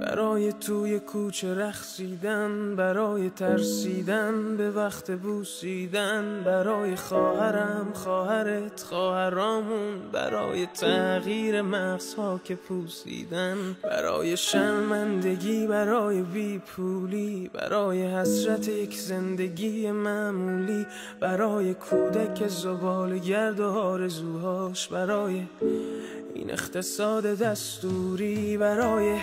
برای توی کوچه رخصیدن برای ترسیدن به وقت بوسیدن برای خواهرم خواهرت خواهرامون برای تغییر مغزها که پوسیدن برای شرمندگی برای بیپولی برای حسرت یک زندگی معمولی برای کودک زبال گرد و آرزوهاش برای این اقتصاد دستوری برای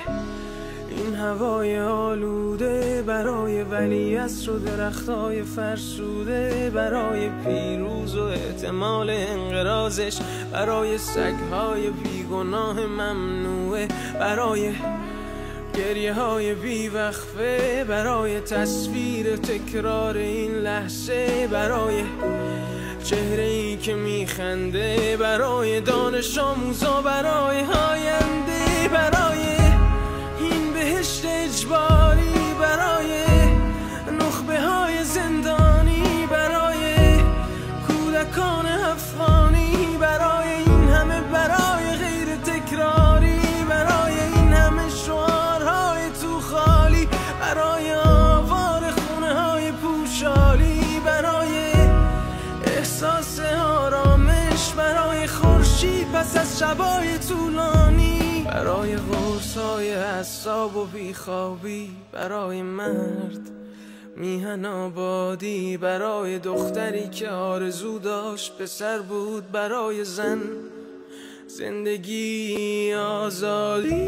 این هوای آلوده برای ولی و درختای فرسوده برای پیروز و احتمال انقرازش برای سگهای بیگناه ممنوعه برای گریه های بیوقفه برای تصویر تکرار این لحظه برای چهره ای که میخنده برای دانش آموزا برای هاینده خورشید پس از شبای طولانی. برای غرص های حساب و بیخوابی برای مرد میهن آبادی برای دختری که آرزو داشت پسر بود برای زن زندگی آزادی.